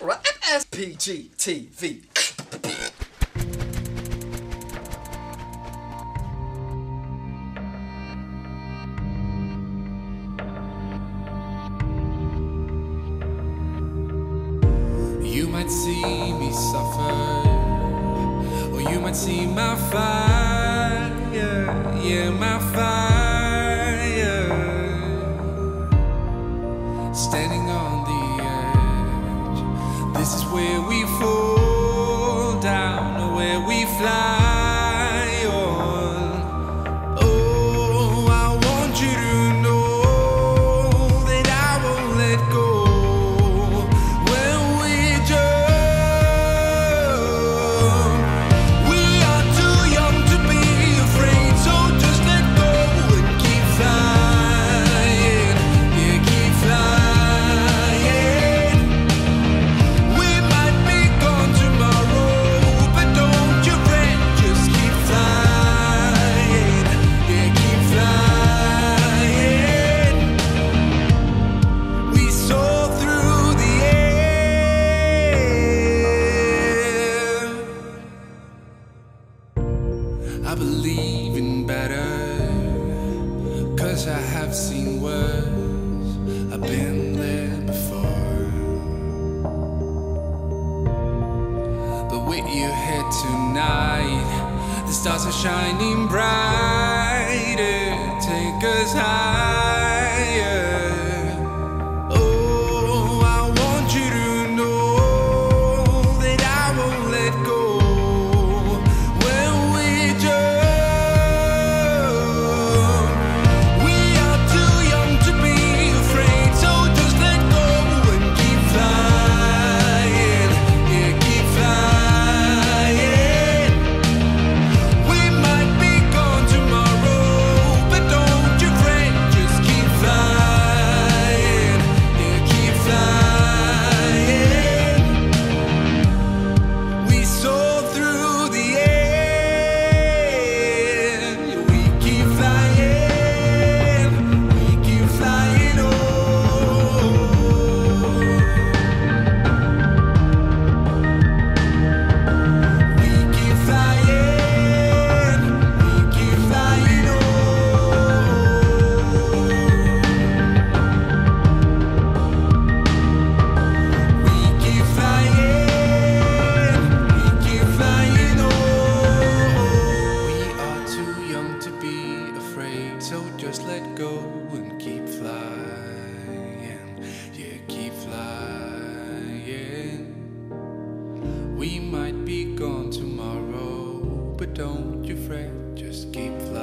SPGTV. You might see me suffer, or you might see my fire, yeah, my fire. This is where we fall down, where we fly. I have seen worse. I've been there before. But with you here tonight, the stars are shining brighter. Take us high. So just let go and keep flying. Yeah, keep flying. We might be gone tomorrow, but don't you fret, just keep flying.